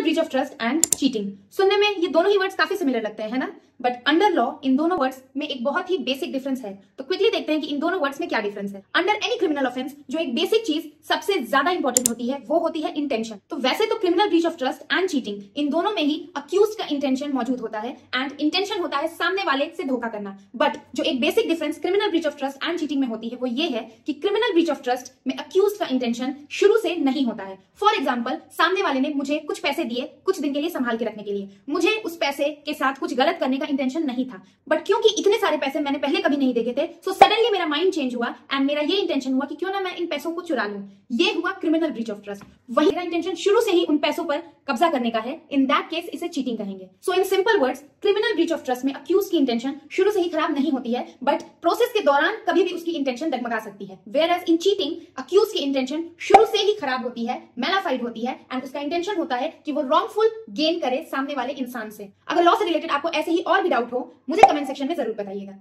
Criminal breach of trust and cheating सुनने में ये दोनों ही वर्ड्स काफ़ी सिमिलर लगते हैं, है ना? बट अंडर लॉ इन दोनों वर्ड्स में एक बहुत ही बेसिक डिफरेंस है। तो क्विकली देखते हैं कि इन दोनों वर्ड्स में क्या डिफरेंस है। अंडर एनी क्रिमिनल ऑफेंस जो एक बेसिक चीज़ सबसे ज़्यादा इंपॉर्टेंट होती है, वो होती है इंटेंशन तो वैसे तो criminal breach of trust and cheating इन दोनों में ही अक्यूज का इंटेंशन मौजूद होता है एंड इंटेंशन होता है सामने वाले से धोखा करना। बट जो एक basic difference criminal breach of trust and cheating में होती है, वो ये है कि क्रिमिनल ब्रीच ऑफ़ ट्रस्ट में अक्यूज का इंटेंशन शुरू से नहीं होता है। फॉर एग्ज़ाम्पल सामने वाले ने मुझे कुछ पैसे दिए कुछ दिन के लिए संभाल के रखने के लिए। मुझे उस पैसे के साथ कुछ गलत करने का इंटेंशन नहीं था। बट क्योंकि इतने सारे पैसे मैंने पहले कभी नहीं देखे थे सो सडनली मेरा माइंड चेंज हुआ एंड मेरा ये इंटेंशन हुआ कि क्यों ना मैं इन पैसों को चुरा लूँ। ये हुआ क्रिमिनल ब्रीच ऑफ़ ट्रस्ट वही मेरा इंटेंशन शुरू से ही उन पैसों पर कब्जा करने का है। इन दैट केस इसे चीटिंग कहेंगे। So in simple words criminal breach of trust में अक्यूज की इंटेंशन शुरू से ही खराब नहीं होती है बट प्रोसेस के दौरान कभी भी उसकी इंटेंशन दगमगा सकती है। Whereas in cheating accused की इंटेंशन शुरू से ही खराब होती है मेलाफाइड होती है एंड उसका इंटेंशन होता है कि वो रॉन्गफुल गेन करे सामने वाले इंसान से। अगर लॉ से रिलेटेड आपको ऐसे ही और भी डाउट हो, मुझे कमेंट सेक्शन में ज़रूर बताइएगा।